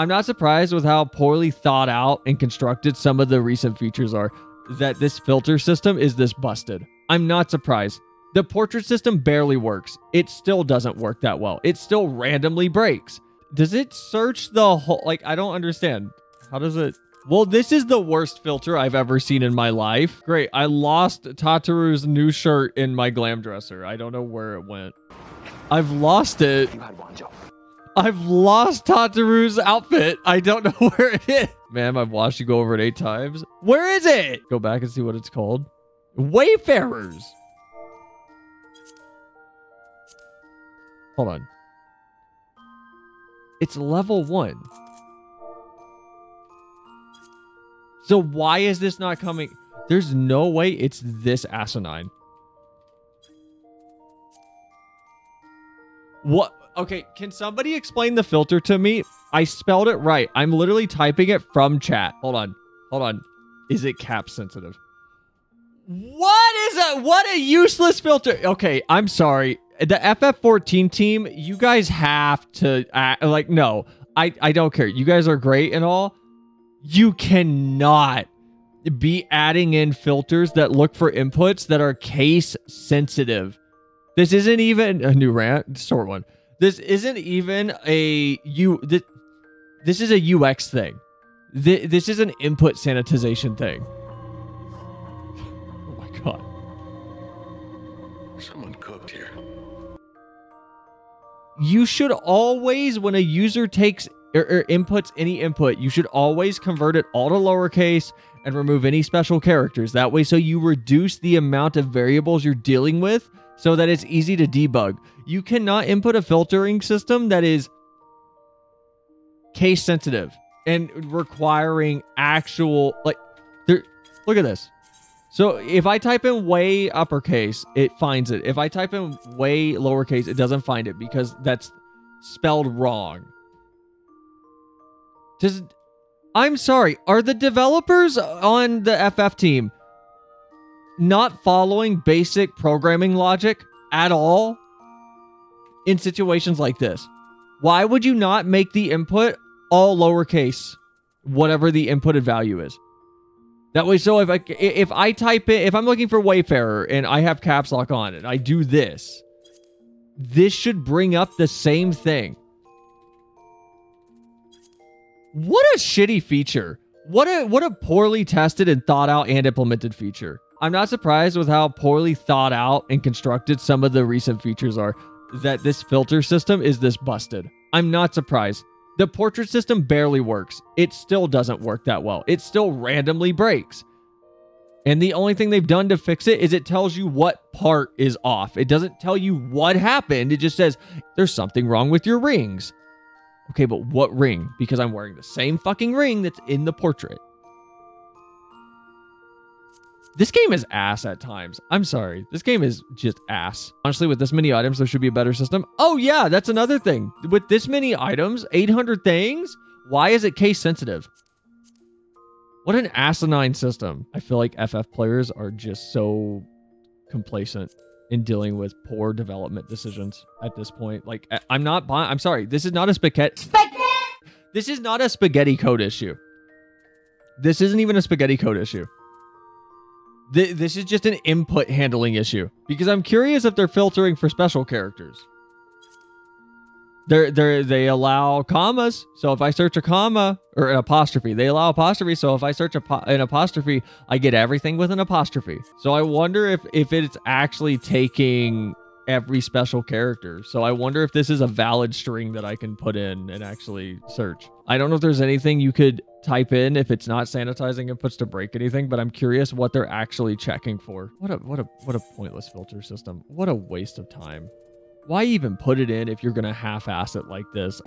I'm not surprised with how poorly thought out and constructed some of the recent features are that this filter system is this busted. I'm not surprised. The portrait system barely works. It still doesn't work that well. It still randomly breaks. Does it search the whole like I don't understand. How does it well, this is the worst filter I've ever seen in my life. Great. I lost Tataru's new shirt in my glam dresser. I don't know where it went. I've lost it. I've lost Tataru's outfit. I don't know where it is. Ma'am, I've watched you go over it eight times. Where is it? Go back and see what it's called. Wayfarers. Hold on. It's level one. So why is this not coming? There's no way it's this asinine. What? Okay, can somebody explain the filter to me? I spelled it right. I'm literally typing it from chat. Hold on. Hold on. Is it cap sensitive? What is a what a useless filter? Okay, I'm sorry. The FF14 team, you guys have to act, like no. I I don't care. You guys are great and all you cannot be adding in filters that look for inputs that are case sensitive. This isn't even a new rant, short one. This isn't even a you. This, this is a UX thing. This, this is an input sanitization thing. Oh my god. Someone cooked here. You should always, when a user takes or, or inputs any input, you should always convert it all to lowercase and remove any special characters. That way, so you reduce the amount of variables you're dealing with so that it's easy to debug. You cannot input a filtering system that is case sensitive and requiring actual, like, there, look at this. So if I type in way uppercase, it finds it. If I type in way lowercase, it doesn't find it because that's spelled wrong. Does I'm sorry, are the developers on the FF team not following basic programming logic at all in situations like this? Why would you not make the input all lowercase, whatever the inputted value is? That way, so if I if I type it, if I'm looking for Wayfarer and I have caps lock on and I do this, this should bring up the same thing. What a shitty feature. What a what a poorly tested and thought out and implemented feature. I'm not surprised with how poorly thought out and constructed some of the recent features are that this filter system is this busted. I'm not surprised. The portrait system barely works. It still doesn't work that well. It still randomly breaks. And the only thing they've done to fix it is it tells you what part is off. It doesn't tell you what happened. It just says there's something wrong with your rings. Okay, but what ring? Because I'm wearing the same fucking ring that's in the portrait. This game is ass at times. I'm sorry. This game is just ass. Honestly, with this many items, there should be a better system. Oh, yeah, that's another thing. With this many items, 800 things, why is it case sensitive? What an asinine system. I feel like FF players are just so complacent in dealing with poor development decisions at this point. Like, I'm not buying, I'm sorry, this is not a spaghetti. Spaghetti! This is not a spaghetti code issue. This isn't even a spaghetti code issue. Th this is just an input handling issue because I'm curious if they're filtering for special characters. They're, they're, they allow commas. So if I search a comma or an apostrophe, they allow apostrophe. So if I search a, an apostrophe, I get everything with an apostrophe. So I wonder if, if it's actually taking every special character. So I wonder if this is a valid string that I can put in and actually search. I don't know if there's anything you could type in if it's not sanitizing inputs to break anything, but I'm curious what they're actually checking for. What a what a what a pointless filter system. What a waste of time. Why even put it in if you're to half-ass it like this?